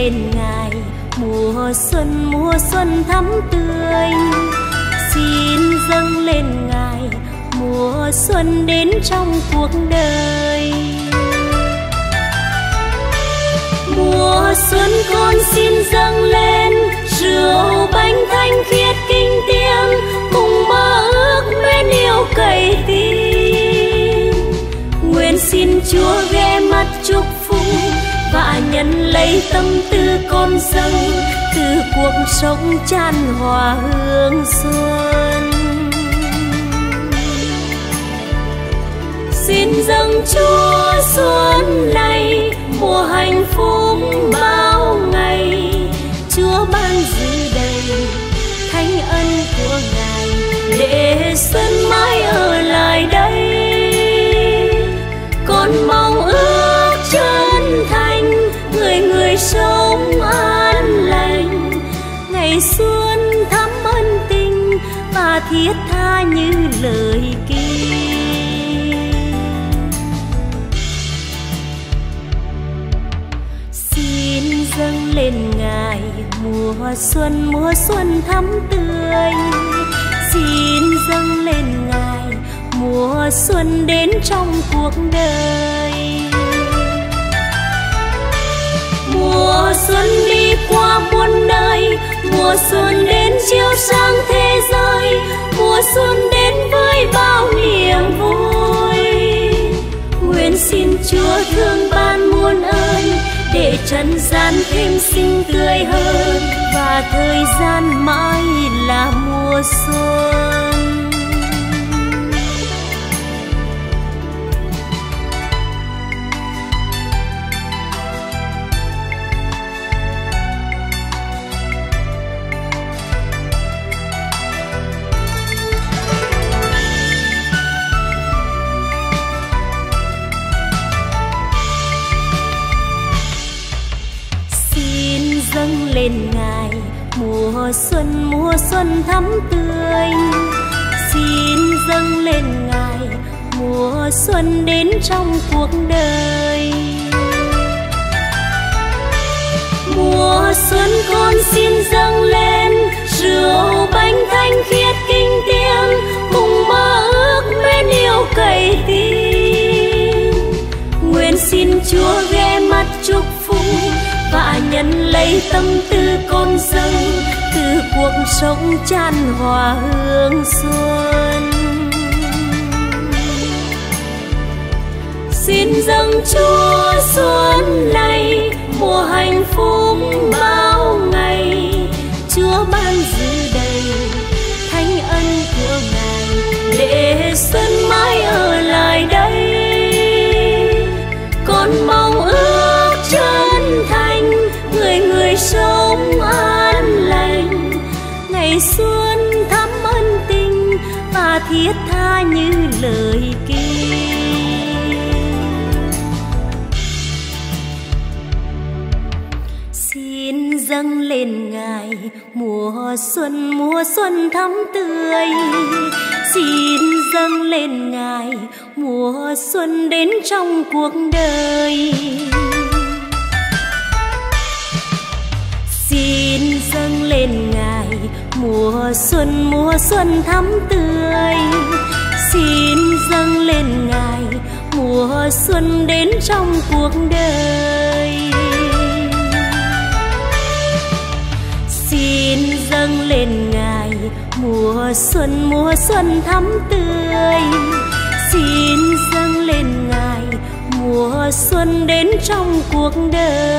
lên ngài. Mùa xuân mùa xuân thắm tươi. Xin dâng lên ngài, mùa xuân đến trong cuộc đời. Mùa xuân con xin dâng lên rượu bánh thanh khiết kinh tiếng, cùng mơ ước bên yêu cậy tin nguyện xin chúa ghé mắt chúc phúc nhận lấy tâm tư con dâng từ cuộc sống chan hòa hương xuân. Xin dâng chúa xuân này, mùa hạnh phúc bao ngày. Chúa ban dư đầy thánh ân của ngài để xuân mãi ở lại đây. Và thiết tha như lời kia xin dâng lên ngài mùa xuân mùa xuân thắm tươi. Xin dâng lên ngài mùa xuân đến trong cuộc đời. Mùa xuân đi qua muôn nơi, mùa xuân xuân đến với bao niềm vui. Nguyện xin chúa thương ban muôn ơn để trần gian thêm xinh tươi hơn và thời gian mãi là mùa xuân. Xin dâng lên ngài. Mùa xuân mùa xuân thắm tươi. Xin dâng lên ngài, mùa xuân đến trong cuộc đời. Mùa xuân con xin dâng lên, rượu bánh thanh khiết kinh tiếng, cùng mơ ước bên yêu cậy tin. Nguyện xin chúa ghé hát chúc phúc và nhận lấy tâm tư con dâng từ cuộc sống chan hòa hương xuân. Xin dâng chúa xuân này, mùa hạnh phúc bao ngày, chúa ban dư đầy thánh ân của ngài để xuân thiết tha như lời kia xin dâng lên ngài mùa xuân mùa xuân thắm tươi. Xin dâng lên ngài mùa xuân đến trong cuộc đời. Xin dâng lên ngài mùa xuân mùa xuân thắm tươi. Mùa xuân đến trong cuộc đời. Xin dâng lên ngài mùa xuân mùa xuân thắm tươi. Xin dâng lên ngài mùa xuân đến trong cuộc đời.